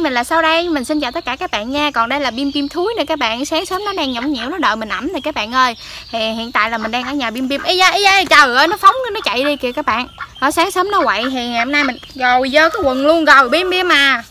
mình là sau đây? Mình xin chào tất cả các bạn nha. Còn đây là Bim Bim Thúi nè các bạn. Sáng sớm nó đang nhõng nhẽo nó đợi mình ẩm nè các bạn ơi. Thì Hiện tại là mình đang ở nhà Bim Bim. Ấy da, ấy da, trời ơi nó phóng nó chạy đi kìa các bạn. Ở sáng sớm nó quậy thì ngày hôm nay mình rồi dơ cái quần luôn rồi Bim Bim à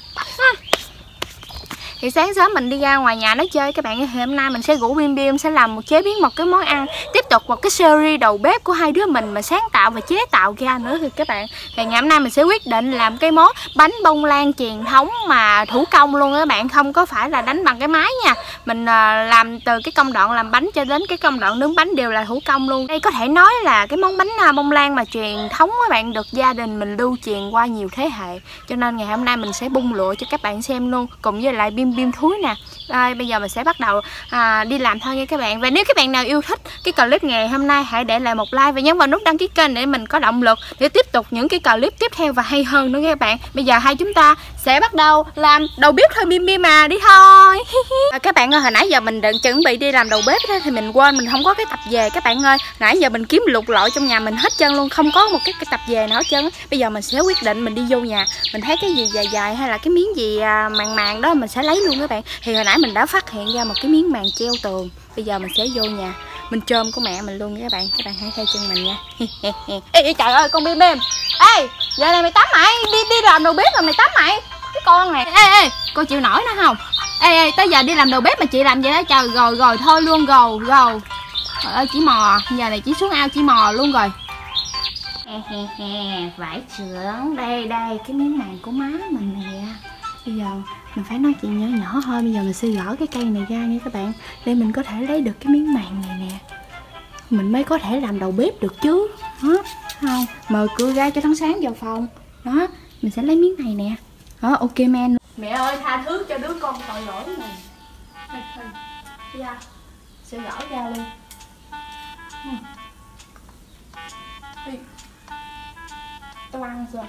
thì sáng sớm mình đi ra ngoài nhà nó chơi, các bạn thì hôm nay mình sẽ rủ bim bim sẽ làm một chế biến một cái món ăn, tiếp tục một cái series đầu bếp của hai đứa mình mà sáng tạo và chế tạo ra nữa thì các bạn. Thì ngày hôm nay mình sẽ quyết định làm cái món bánh bông lan truyền thống mà thủ công luôn các bạn, không có phải là đánh bằng cái máy nha. Mình ờ, làm từ cái công đoạn làm bánh cho đến cái công đoạn nướng bánh đều là thủ công luôn. Đây có thể nói là cái món bánh à, bông lan mà truyền thống các bạn, được gia đình mình lưu truyền qua nhiều thế hệ. Cho nên ngày hôm nay mình sẽ bung lụa cho các bạn xem luôn, cùng với lại bim bim thúi nè. Đây bây giờ mình sẽ bắt đầu à, đi làm thôi nha các bạn. Và nếu các bạn nào yêu thích cái clip ngày hôm nay hãy để lại một like và nhấn vào nút đăng ký kênh để mình có động lực để tiếp tục những cái clip tiếp theo và hay hơn nữa các bạn. Bây giờ hai chúng ta sẽ bắt đầu làm đầu bếp thôi bim bim mà đi thôi. À, các bạn ơi hồi nãy giờ mình định chuẩn bị đi làm đầu bếp đó, thì mình quên mình không có cái tập về. Các bạn ơi nãy giờ mình kiếm lục lọi trong nhà mình hết chân luôn không có một cái, cái tập về nào hết trơn bây giờ mình sẽ quyết định mình đi vô nhà. Mình thấy cái gì dài dài hay là cái miếng gì à, màng màng đó mình sẽ lấy luôn các bạn. Thì hồi nãy mình đã phát hiện ra một cái miếng màng treo tường. Bây giờ mình sẽ vô nhà. Mình trôm của mẹ mình luôn nha các bạn. Các bạn hãy theo chân mình nha. Ê, ê trời ơi con bim bim ê giờ này mày tắm mày. Đi đi làm đầu bếp mà mày tắm mày con này. Ê ê con chịu nổi nữa không? Ê ê tới giờ đi làm đầu bếp mà chị làm vậy đó trời rồi rồi thôi luôn gầu gầu trời ơi chỉ mò giờ này chỉ xuống ao chỉ mò luôn rồi. Vải trưởng. Đây đây cái miếng màng của má mình nè. Bây giờ mình phải nói chuyện nhỏ nhỏ thôi bây giờ mình sẽ gỡ cái cây này ra nha các bạn để mình có thể lấy được cái miếng màng này nè. Mình mới có thể làm đầu bếp được chứ hả? Không mở cửa ra cho tháng sáng vào phòng. Đó mình sẽ lấy miếng này nè đó, ok, men. Mẹ ơi, tha thứ cho đứa con tội lỗi này. Ra sẽ gỡ ra luôn. Tao ăn rồi.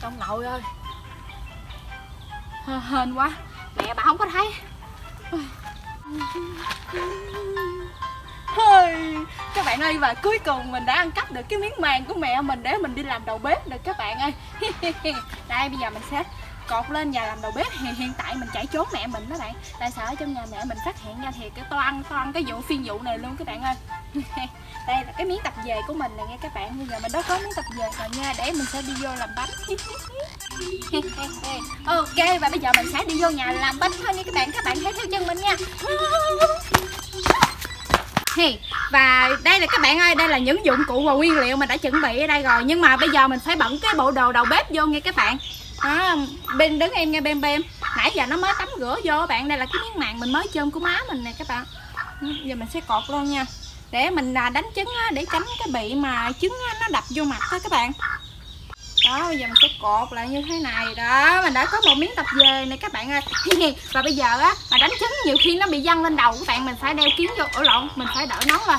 Trong nội ơi. Hên quá. Mẹ bà không có thấy các bạn ơi, và cuối cùng mình đã ăn cắp được cái miếng màng của mẹ mình để mình đi làm đầu bếp được các bạn ơi. Đây, bây giờ mình sẽ cột lên và làm đầu bếp. Thì hiện tại mình chạy trốn mẹ mình đó bạn. Tại sợ ở trong nhà mẹ mình phát hiện ra thì cái toan toan cái vụ phiên vụ này luôn các bạn ơi. Đây là cái miếng tập về của mình nè nghe các bạn. Bây giờ mình đã có miếng tập về rồi nha, để mình sẽ đi vô làm bánh. Ok, và bây giờ mình sẽ đi vô nhà làm bánh thôi nha các bạn. Các bạn hãy theo chân mình nha. Hey, và đây là các bạn ơi đây là những dụng cụ và nguyên liệu mình đã chuẩn bị ở đây rồi. Nhưng mà bây giờ mình phải bận cái bộ đồ đầu bếp vô nghe các bạn. Đó, bên đứng em nghe bem bem nãy giờ nó mới tắm rửa vô bạn. Đây là cái miếng màng mình mới chôm của má mình nè các bạn. Ừ, giờ mình sẽ cột luôn nha. Để mình à, đánh trứng để tránh cái bị mà trứng nó đập vô mặt đó các bạn đó bây giờ mình sẽ cột lại như thế này. Đó mình đã có một miếng tập về này các bạn ơi. Và bây giờ á mà đánh trứng nhiều khi nó bị văng lên đầu các bạn mình phải đeo kiến vô. Ổ lộn mình phải đỡ nón lên.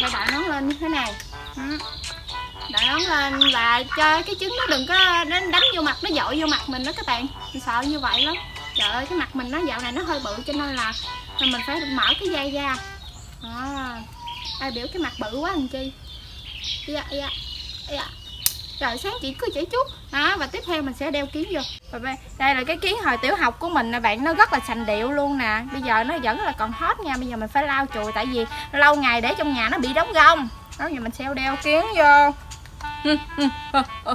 Đợi đợi nón lên như thế này. Ừ. Đợi nón lên và cho cái trứng nó đừng có đánh, đánh vô mặt nó dội vô mặt mình đó các bạn. Mình sợ như vậy lắm. Trời ơi cái mặt mình nó dạo này nó hơi bự cho nên là mình phải mở cái dây ra. À, ai biểu cái mặt bự quá làm chi? Yeah yeah yeah rồi sáng chị cứ chỉ chút. Đó, và tiếp theo mình sẽ đeo kiến vô. Và đây là cái kiến hồi tiểu học của mình nè bạn, nó rất là sành điệu luôn nè. Bây giờ nó vẫn là còn hot nha, bây giờ mình phải lau chùi, tại vì lâu ngày để trong nhà nó bị đóng gông. Đó, giờ mình sẽ đeo kiến vô.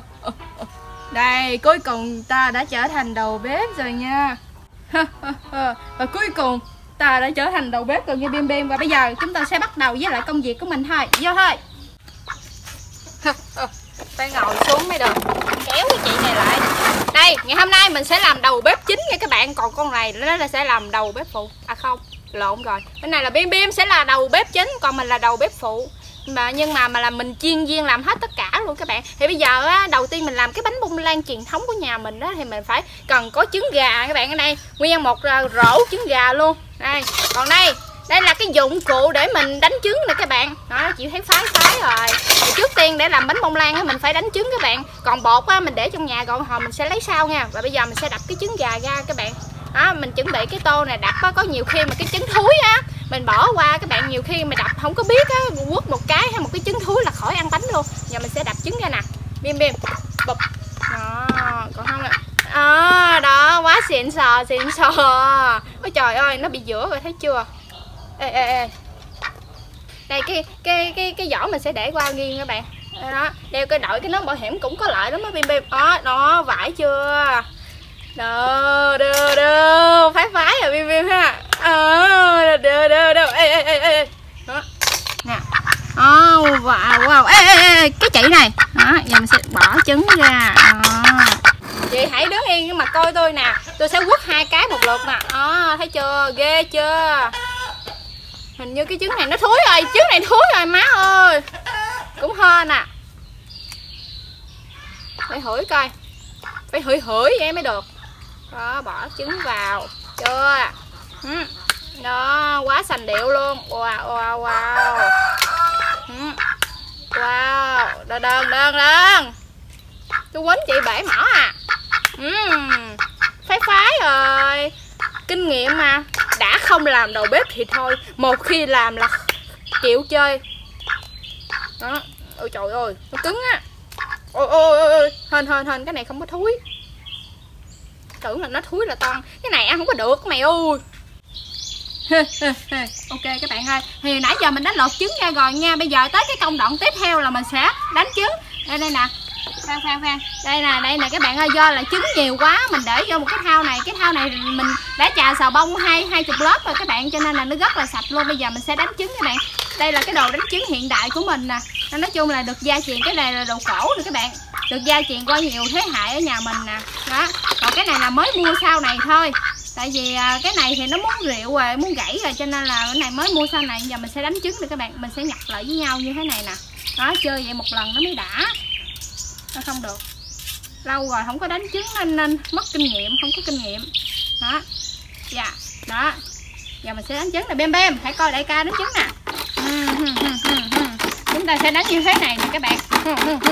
Đây, cuối cùng ta đã trở thành đầu bếp rồi nha. Và cuối cùng, ta đã trở thành đầu bếp rồi như bim bim. Và bây giờ chúng ta sẽ bắt đầu với lại công việc của mình thôi. Vô thôi. phải ngồi xuống mới được. Kéo cái chị này lại. Đây, ngày hôm nay mình sẽ làm đầu bếp chính nha các bạn. Còn con này nó là sẽ làm đầu bếp phụ. À không, lộn rồi. Bên này là bim bim sẽ là đầu bếp chính, còn mình là đầu bếp phụ. Mà, nhưng mà mà là mình chuyên viên làm hết tất cả luôn các bạn. Thì bây giờ á, đầu tiên mình làm cái bánh bông lan truyền thống của nhà mình đó thì mình phải cần có trứng gà các bạn ở đây. Nguyên một à, rổ trứng gà luôn. Đây, còn đây đây là cái dụng cụ để mình đánh trứng nè các bạn. Đó chịu thấy phái phái rồi. Thì trước tiên để làm bánh bông lan á mình phải đánh trứng các bạn. Còn bột á mình để trong nhà còn hồi mình sẽ lấy sau nha. Và bây giờ mình sẽ đập cái trứng gà ra các bạn. Đó mình chuẩn bị cái tô này đập á có nhiều khi mà cái trứng thúi á mình bỏ qua các bạn. Nhiều khi mà đập không có biết á quất một cái hay một cái trứng thúi là khỏi ăn bánh luôn. Giờ mình sẽ đập trứng ra nè. Bim bim. Bụp. Đó còn không là à, ờ, đó quá xịn sò xịn sò. Ôi trời ơi nó bị giữa rồi thấy chưa? Ê ê ê. Đây cái cái cái cái vỏ mình sẽ để qua nghiêng các bạn. Đó đeo cái đội cái nón bảo hiểm cũng có lợi lắm á bim bim. Đó đó vải chưa? Đơ đơ đơ. Phái phái rồi bim bim ha. Ờ đơ đơ đơ. Ê ê ê ê. Đó. Nè. Oh, wow wow. Ê, ê, ê, cái chị này. Đó giờ mình sẽ bỏ trứng ra. Đó. chị hãy đứng yên mà coi tôi nè. Tôi sẽ quất hai cái một lượt nè. Đó thấy chưa? Ghê chưa? Hình như cái trứng này nó thúi rồi, trứng này thúi rồi, má ơi. Cũng hên nè. Phải hửi coi. Phải hửi hửi vậy mới được. Đó bỏ trứng vào. Chưa? Ừ. đó, quá sành điệu luôn. Wow wow wow. Ừ. wow đơn đơn đơn đơn tôi quýnh chị bể mỏ à. Ừ. Phái phái rồi kinh nghiệm mà. Đã không làm đầu bếp thì thôi, một khi làm là chịu chơi. Đó. Ôi trời ơi, nó cứng á. Ôi ôi ôi ôi, hên hên hên, cái này không có thúi. Tưởng là nó thúi là toan. Cái này ăn không có được, mày ơi. Ok, các bạn ơi. Thì nãy giờ mình đã lột trứng ra rồi nha. Bây giờ tới cái công đoạn tiếp theo là mình sẽ đánh trứng. Đây đây nè khoan khoan khoan. Đây nè đây nè, các bạn ơi, do là trứng nhiều quá, mình để vô một cái thao này. Cái thao này mình đã trà xào bông hai hai chục lớp rồi các bạn, cho nên là nó rất là sạch luôn. Bây giờ mình sẽ đánh trứng các bạn. Đây là cái đồ đánh trứng hiện đại của mình nè. Nó nói chung là được gia truyền cái này là đồ cổ nè các bạn. Được gia truyền qua nhiều thế hệ ở nhà mình nè. Đó. Còn cái này là mới mua sau này thôi. Tại vì à, cái này thì nó muốn rượu rồi, muốn gãy rồi, cho nên là cái này mới mua sau này. Giờ mình sẽ đánh trứng được các bạn. Mình sẽ nhặt lại với nhau như thế này nè. Đó, chơi vậy một lần nó mới đã nó không được. Lâu rồi không có đánh trứng nên nên mất kinh nghiệm, không có kinh nghiệm. Đó. Dạ đó. Giờ mình sẽ đánh trứng là bem bem, hãy coi đại ca đánh trứng nè. Chúng ta sẽ đánh như thế này nè các bạn.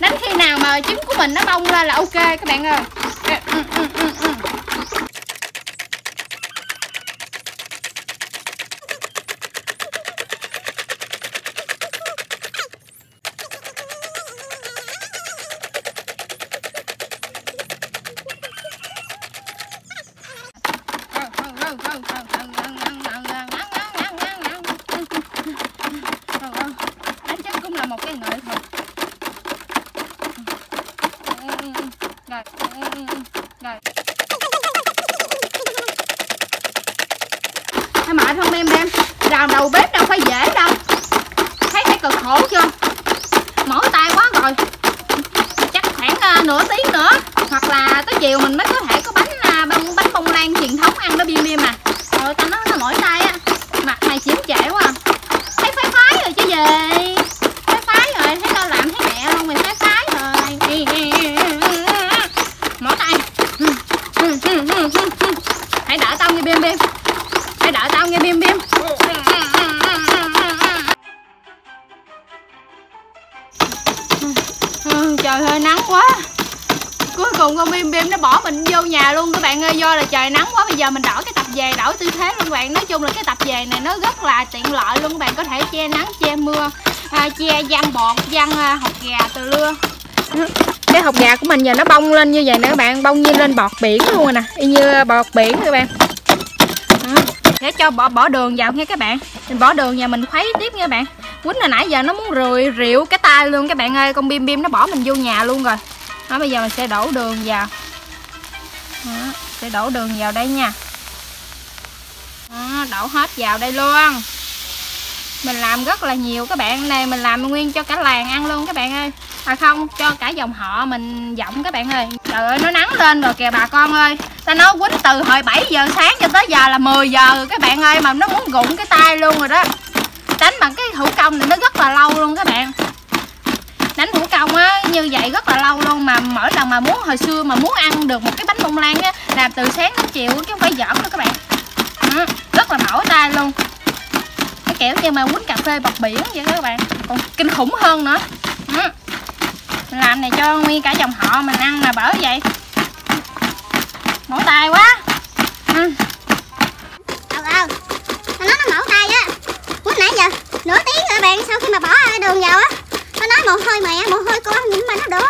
Đánh khi nào mà trứng của mình nó bông ra là ok các bạn ơi. Dạ. Thấy mệt không em em Làm đầu bếp đâu phải dễ đâu Thấy thấy cực khổ chưa Mỏi tay quá rồi. Chắc khoảng uh, nửa tiếng nữa. Hoặc là tới chiều mình mới có Hãy đỡ tao nghe bim bim. Hãy đỡ tao nghe bim bim. Trời hơi nắng quá. Cuối cùng con bim bim nó bỏ mình vô nhà luôn các bạn ơi. Do là trời nắng quá bây giờ mình đổi cái tập về đổi tư thế luôn các bạn. Nói chung là cái tập về này nó rất là tiện lợi luôn các bạn. Có thể che nắng che mưa à, Che giăng bọt giăng à, hột gà từ lưa cái hột gà của mình giờ nó bông lên như vậy nè các bạn bông như lên bọt biển luôn rồi nè y như bọt biển các bạn. Để cho bỏ bỏ đường vào nha các bạn. Mình bỏ đường vào mình khuấy tiếp nha các bạn. Quýnh hồi nãy giờ nó muốn rười rượu cái tay luôn các bạn ơi con bim bim nó bỏ mình vô nhà luôn rồi. Đó bây giờ mình sẽ đổ đường vào. Đó, sẽ đổ đường vào đây nha. Đó, đổ hết vào đây luôn. Mình làm rất là nhiều các bạn. Này mình làm nguyên cho cả làng ăn luôn các bạn ơi à không cho cả dòng họ mình giọng các bạn ơi. Trời ơi nó nắng lên rồi kìa bà con ơi. Ta nói quýnh từ hồi 7 giờ sáng cho tới giờ là 10 giờ rồi các bạn ơi mà nó muốn gụng cái tay luôn rồi đó. Đánh bằng cái thủ công này nó rất là lâu luôn các bạn. Đánh thủ công á như vậy rất là lâu luôn mà mỗi lần mà muốn hồi xưa mà muốn ăn được một cái bánh bông lan á làm từ sáng đến chiều chứ không phải giỡn đâu các bạn. Ừ, rất là mỏi tay luôn. Cái kiểu như mà quýnh cà phê bọc biển vậy đó các bạn. Còn kinh khủng hơn nữa làm này cho nguyên cả dòng họ mình ăn là bởi vậy. Mổ tay quá. Ừ. ờ ờ nó nói nó mổ tay á. Lúc nãy giờ nửa tiếng rồi bạn? Sau khi mà bỏ đường vào á, nó nói mồ hôi mẹ, mồ hôi con nhưng mà nó đổ.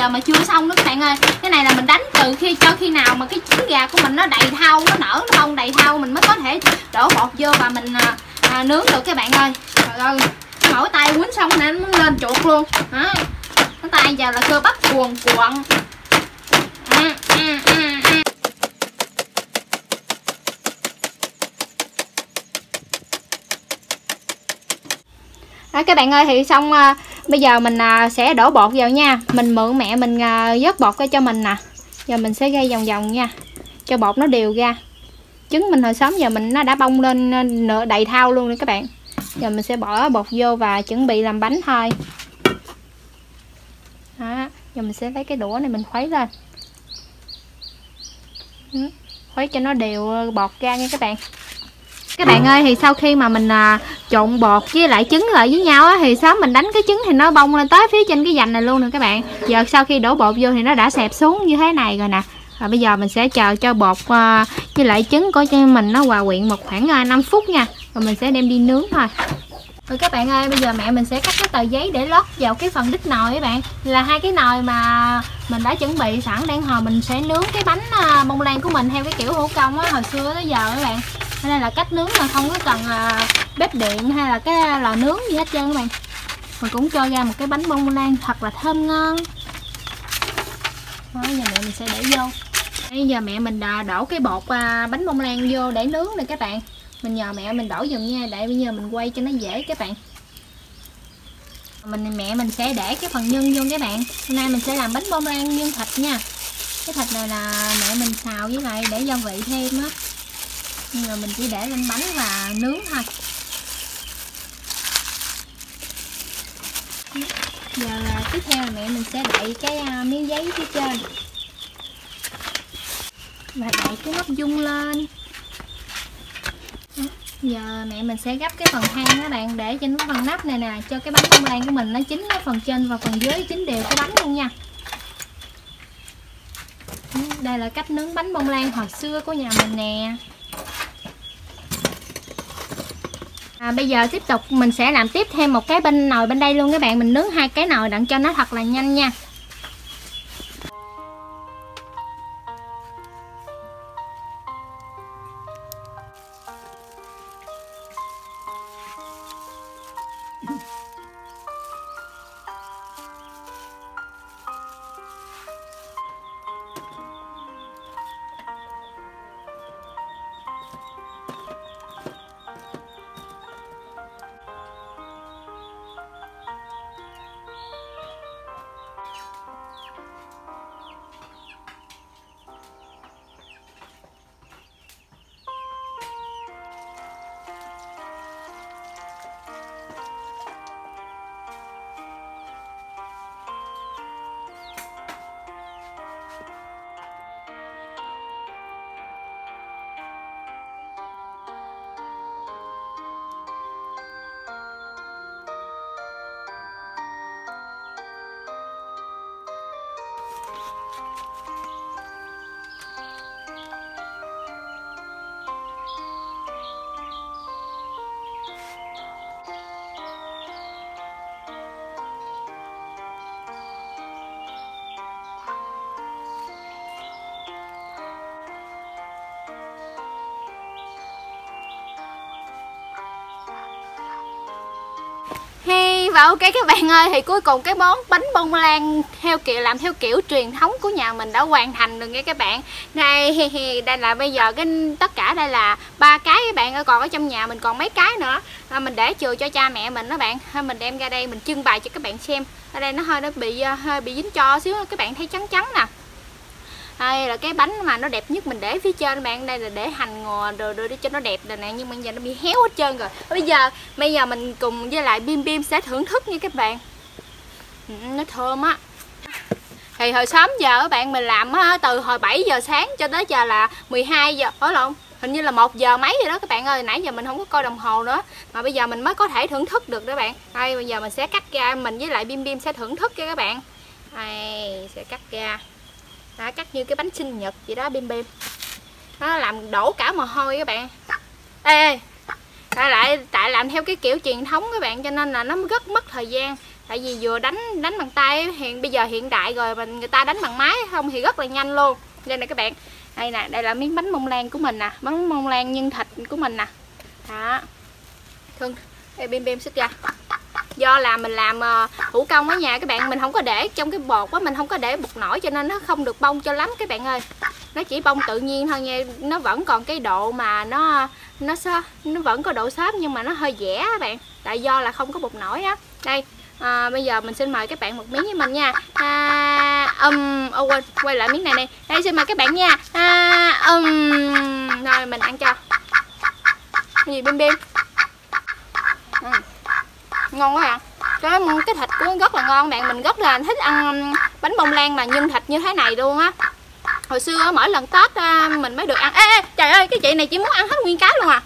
Giờ mà chưa xong đó các bạn ơi. Cái này là mình đánh từ khi cho khi nào mà cái trứng gà của mình nó đầy thau nó nở nó bông đầy thau mình mới có thể đổ bột vô và mình à, à, nướng được các bạn ơi. Trời ơi mỏi tay quýnh xong nên nó lên chuột luôn. Hả cái tay giờ là cơ bắp cuồn cuộn. À, à, à, à. đó các bạn ơi thì xong à, bây giờ mình à, sẽ đổ bột vào nha. Mình mượn mẹ mình à, vớt bột ra cho mình nè. Giờ mình sẽ gây vòng vòng nha cho bột nó đều ra. Trứng mình hồi sớm giờ mình nó đã bông lên à, nửa đầy thau luôn rồi các bạn. Giờ mình sẽ bỏ bột vô và chuẩn bị làm bánh thôi. Đó giờ mình sẽ lấy cái đũa này mình khuấy lên. Khuấy cho nó đều à, bọt ra nha các bạn các bạn ơi thì sau khi mà mình à, trộn bột với lại trứng lại với nhau á thì sớm mình đánh cái trứng thì nó bông lên tới phía trên cái dành này luôn nè các bạn. Giờ sau khi đổ bột vô thì nó đã xẹp xuống như thế này rồi nè. Và bây giờ mình sẽ chờ cho bột à, với lại trứng của cho mình nó hòa quyện một khoảng à, 5 phút nha. Rồi mình sẽ đem đi nướng thôi. Rồi các bạn ơi bây giờ mẹ mình sẽ cắt cái tờ giấy để lót vào cái phần đít nồi các bạn. Là hai cái nồi mà mình đã chuẩn bị sẵn đang hồi mình sẽ nướng cái bánh à, bông lan của mình theo cái kiểu thủ công á hồi xưa tới giờ các bạn đây là cách nướng mà không có cần à, bếp điện hay là cái lò nướng gì hết trơn các bạn. Mình cũng cho ra một cái bánh bông lan thật là thơm ngon. Đó giờ mẹ mình sẽ để vô. Bây giờ mẹ mình đã đổ cái bột à, bánh bông lan vô để nướng nè các bạn. Mình nhờ mẹ mình đổ dùm nha để bây giờ mình quay cho nó dễ các bạn. Mình mẹ mình sẽ để cái phần nhân vô các bạn. Hôm nay mình sẽ làm bánh bông lan nhân thịt nha. Cái thịt này là mẹ mình xào với lại để gia vị thêm á nhưng mà mình chỉ để lên bánh và nướng thôi. Giờ là tiếp theo là mẹ mình sẽ đậy cái à, miếng giấy phía trên. Và đậy cái nắp dung lên. Giờ mẹ mình sẽ gấp cái phần than các bạn, để trên cái phần nắp này nè, cho cái bánh bông lan của mình nó chín cái phần trên và phần dưới chín đều cái bánh luôn nha. Đây là cách nướng bánh bông lan hồi xưa của nhà mình nè. À, bây giờ tiếp tục mình sẽ làm tiếp thêm một cái bên nồi bên đây luôn các bạn. Mình nướng hai cái nồi đặng cho nó thật là nhanh nha. Và ok các bạn ơi thì cuối cùng cái món bánh bông lan theo kiểu làm theo kiểu truyền thống của nhà mình đã hoàn thành được nha các bạn. Này đây là bây giờ cái tất cả đây là ba cái các bạn ơi còn ở trong nhà mình còn mấy cái nữa. À, mình để chừa cho cha mẹ mình đó bạn. Thôi mình đem ra đây mình trưng bày cho các bạn xem. Ở đây nó hơi nó bị ờ, hơi bị dính cho xíu các bạn thấy trắng trắng nè hay là cái bánh mà nó đẹp nhất mình để phía trên bạn đây là để hành ngò rồi đưa để cho nó đẹp rồi nè nhưng mà giờ nó bị héo hết trơn rồi. Bây giờ bây giờ mình cùng với lại bim bim sẽ thưởng thức nha các bạn. Ừ, nó thơm á. Thì hồi sớm giờ các bạn mình làm á, từ hồi 7 giờ sáng cho tới giờ là 12 giờ. Ở lộn hình như là một giờ mấy rồi đó các bạn ơi. Nãy giờ mình không có coi đồng hồ nữa. Mà bây giờ mình mới có thể thưởng thức được đó bạn. Đây bây giờ mình sẽ cắt ra mình với lại bim bim sẽ thưởng thức cho các bạn. Đây sẽ cắt ra đó, cắt như cái bánh sinh nhật vậy đó bim bim. Nó làm đổ cả mồ hôi các bạn. Ê tại lại tại làm theo cái kiểu truyền thống các bạn cho nên là nó rất mất thời gian. Tại vì vừa đánh đánh bằng tay hiện bây giờ hiện đại rồi mà người ta đánh bằng máy không thì rất là nhanh luôn. Đây nè các bạn. Đây nè đây là miếng bánh mông lan của mình nè. Bánh mông lan nhân thịt của mình nè. Đó. Thương. Đây bim bim xích ra do là mình làm ờ, thủ công ở nhà các bạn mình không có để trong cái bột quá mình không có để bột nổi cho nên nó không được bông cho lắm các bạn ơi. Nó chỉ bông tự nhiên thôi nha nó vẫn còn cái độ mà nó nó nó vẫn có độ xốp nhưng mà nó hơi dẻ các bạn tại do là không có bột nổi á. Đây à, bây giờ mình xin mời các bạn một miếng với mình nha. À, um, ô quên quay lại miếng này nè. Đây xin mời các bạn nha. À, um, rồi mình ăn cho. Cái gì bim bim? Ngon quá à cái cái thịt của rất là ngon bạn. Mình rất là thích ăn um, bánh bông lan mà nhân thịt như thế này luôn á. Hồi xưa mỗi lần tết à, mình mới được ăn. Ê, ê trời ơi cái chị này chỉ muốn ăn hết nguyên cá luôn à.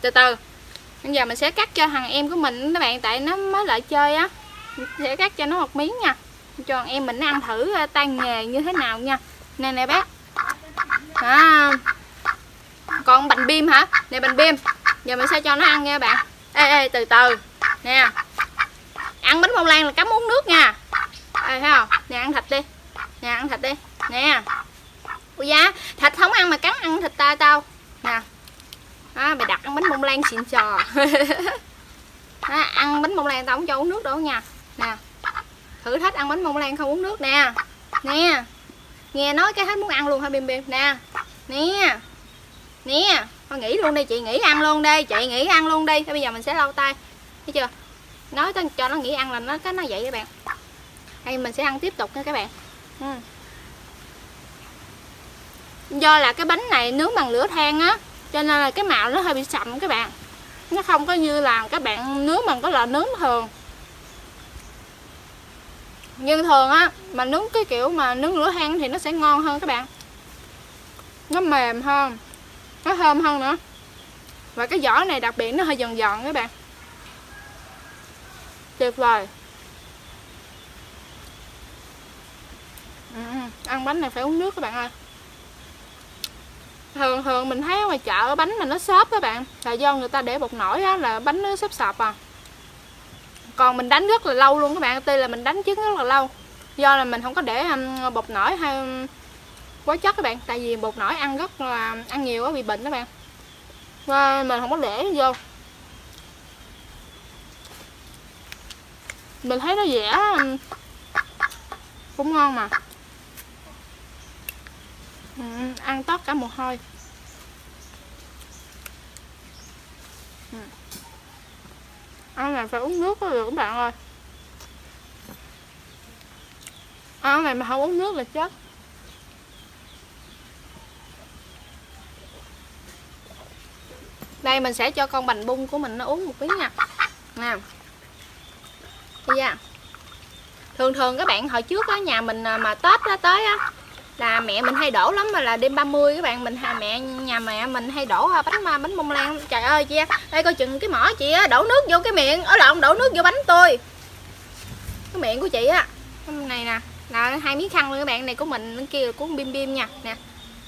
Từ từ. Bây giờ mình sẽ cắt cho thằng em của mình các bạn tại nó mới lại chơi á. Sẽ cắt cho nó một miếng nha. Cho thằng em mình nó ăn thử à, tan nghề như thế nào nha. Nè nè bác. À, còn bánh bim hả? Nè bánh bim. Giờ mình sẽ cho nó ăn nha bạn. Ê ê từ từ nè. Ăn bánh bông lan là cắm uống nước nha. À, thấy không? Nè ăn thịt đi. Nè ăn thịt đi. Nè. Ui giá thịt không ăn mà cắn ăn thịt ta tao. Nè. Đó, mày đặt ăn bánh bông lan xịn sò đó, ăn bánh bông lan tao không cho uống nước đâu nha. Nè. Thử thách ăn bánh bông lan không uống nước nè. Nè. Nghe nói cái hết muốn ăn luôn hả bim bim? Nè. Nè. Nè. Thôi nghỉ luôn đi chị nghỉ ăn luôn đi chị nghỉ ăn luôn đi. Thế bây giờ mình sẽ lau tay thấy chưa? Nói cho nó nghỉ ăn là nó, cái nó vậy các bạn. Đây mình sẽ ăn tiếp tục nha các bạn. Ừ. do là cái bánh này nướng bằng lửa than á, cho nên là cái màu nó hơi bị sậm các bạn. Nó không có như là các bạn nướng bằng cái lò nướng thường. Nhưng thường á, mà nướng cái kiểu mà nướng lửa than thì nó sẽ ngon hơn các bạn. Nó mềm hơn. Nó thơm hơn nữa. Và cái vỏ này đặc biệt, nó hơi giòn giòn các bạn tuyệt vời ừ, ừ, ăn bánh này phải uống nước các bạn ơi. Thường thường mình thấy ngoài chợ bánh mà nó xốp các bạn là do người ta để bột nổi á là bánh nó xốp sọp à. Còn mình đánh rất là lâu luôn các bạn tuy là mình đánh trứng rất là lâu do là mình không có để bột nổi hay quá chất các bạn tại vì bột nổi ăn rất là ăn nhiều á bị bệnh các bạn. Và mình không có để vô. Mình thấy nó dẻ cũng ngon mà. Ừ, ăn tất cả một hơi ừ. ăn này phải uống nước rồi các bạn ơi. Ăn này mà không uống nước là chết. Đây mình sẽ cho con bành bung của mình nó uống một miếng nha. Nè yeah. thường thường các bạn hồi trước á, nhà mình à, mà tết á, tới á, là mẹ mình hay đổ lắm, mà là đêm 30 các bạn, mình mẹ, nhà mẹ mình hay đổ à, bánh bánh bánh bông lan trời ơi, chị đây coi chừng cái mỏ chị á, đổ nước vô cái miệng, ở lộn, đổ nước vô bánh tôi. Cái miệng của chị á, Hôm này nè, là hai miếng khăn luôn các bạn, này của mình, bên kia của bim bim nha. Nè,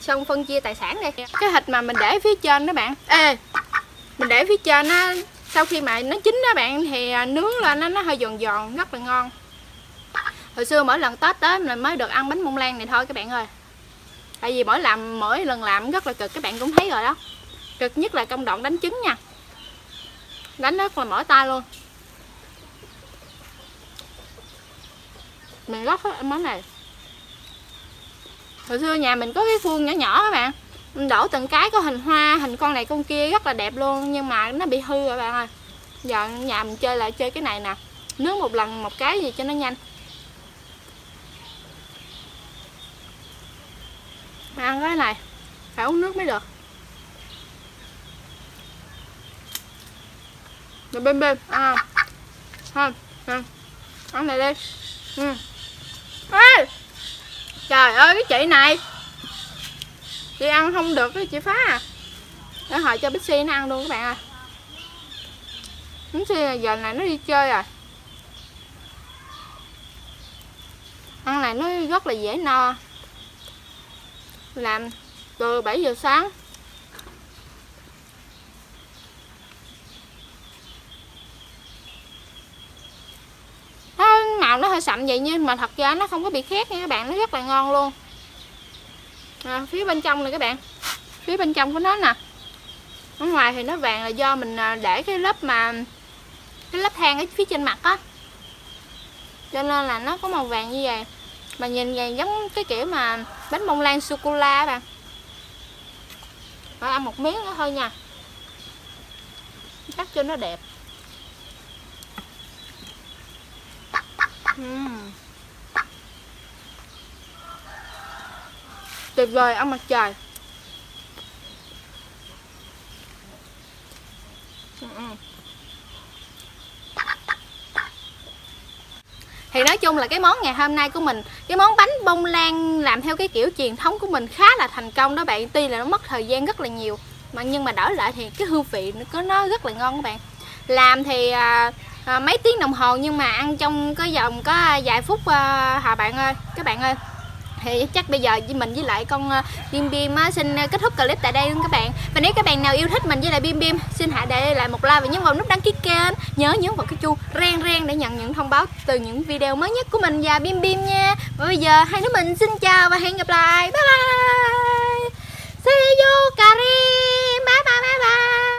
xong phân chia tài sản đây cái thịt mà mình để phía trên đó bạn. Ê, mình để phía trên á sau khi mà nó chín đó bạn, thì à, nướng lên nó nó hơi giòn giòn, rất là ngon. Hồi xưa mỗi lần tết tới mình mới được ăn bánh mông lan này thôi các bạn ơi. Tại vì mỗi làm, mỗi lần làm rất là cực, các bạn cũng thấy rồi đó. Cực nhất là công đoạn đánh trứng nha. Đánh rất là mỏi tay luôn. Mình rất thích ăn món này. Hồi xưa nhà mình có cái khuôn nhỏ nhỏ các bạn mình đổ từng cái có hình hoa, hình con này con kia rất là đẹp luôn, nhưng mà nó bị hư rồi bạn ơi. Giờ nhà mình chơi lại chơi cái này nè. Nướng một lần một cái gì cho nó nhanh. Mà ăn cái này, phải uống nước mới được. Rồi bên bên à không không. Ăn này đi. Ừ. Ê! trời ơi, cái chị này chị ăn không được cái chị phá à. Để hỏi cho Bixi nó ăn luôn các bạn ơi. Bixi giờ này nó đi chơi rồi. Ăn này nó rất là dễ no. Làm từ 7 giờ sáng. Nó màu nó hơi sậm vậy nhưng mà thật ra nó không có bị khét nha các bạn, nó rất là ngon luôn à, phía bên trong này các bạn. Phía bên trong của nó nè. Ở ngoài thì nó vàng là do mình à, để cái lớp mà cái lớp than ở phía trên mặt á. Cho nên là nó có màu vàng như vậy. Mà nhìn vậy giống cái kiểu mà bánh bông lan sô cô la bạn. Phải ăn một miếng nữa thôi nha. Cắt cho nó đẹp. Uhm. Tuyệt vời ăn mặt trời thì nói chung là cái món ngày hôm nay của mình cái món bánh bông lan làm theo cái kiểu truyền thống của mình khá là thành công đó bạn. Tuy là nó mất thời gian rất là nhiều mà nhưng mà đổi lại thì cái hương vị nó có nó rất là ngon các bạn. Làm thì à, à, mấy tiếng đồng hồ nhưng mà ăn trong cái vòng có vài phút à, hà bạn ơi các bạn ơi thì chắc bây giờ mình với lại con ờ, Bim Bim á, xin ờ, kết thúc clip tại đây luôn các bạn. Và nếu các bạn nào yêu thích mình với lại Bim Bim xin hãy để lại một like và nhấn vào nút đăng ký kênh. Nhớ nhấn vào cái chuông reng reng để nhận những thông báo từ những video mới nhất của mình và Bim Bim nha. Và bây giờ hai đứa mình xin chào và hẹn gặp lại. Bye bye. See you Karin.